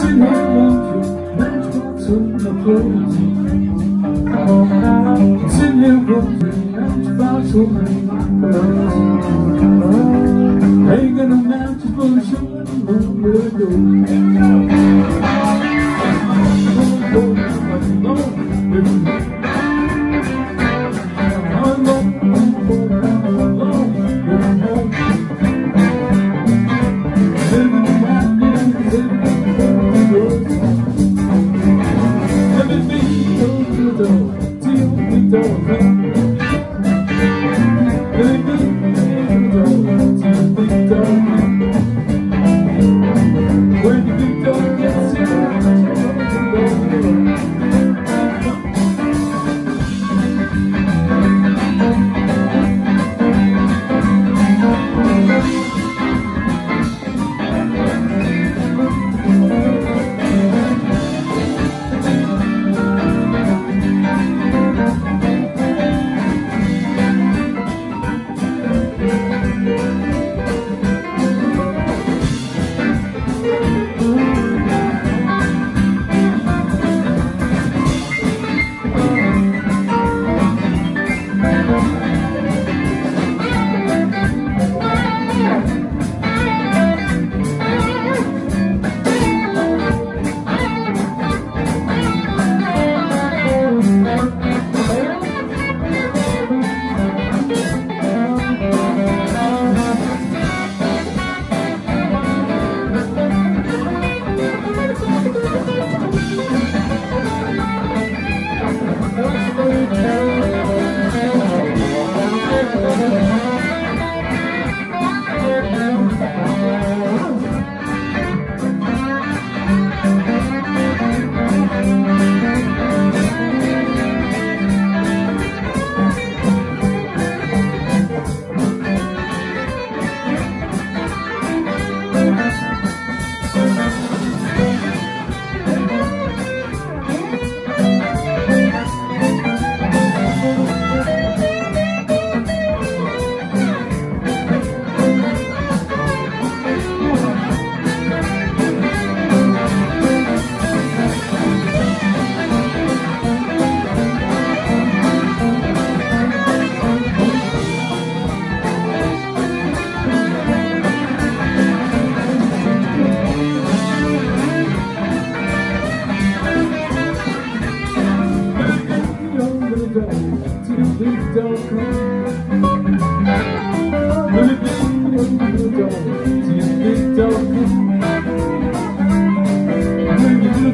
Here won't you. matchbox on my clothes here won't you matchbox on my clothes got no matches for the show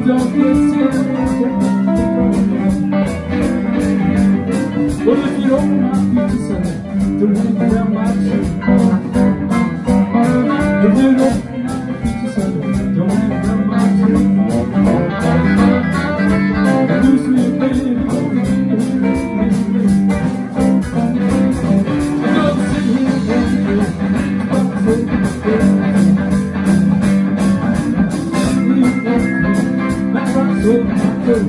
Well, if you don't mind say, to leave down my tree. Go.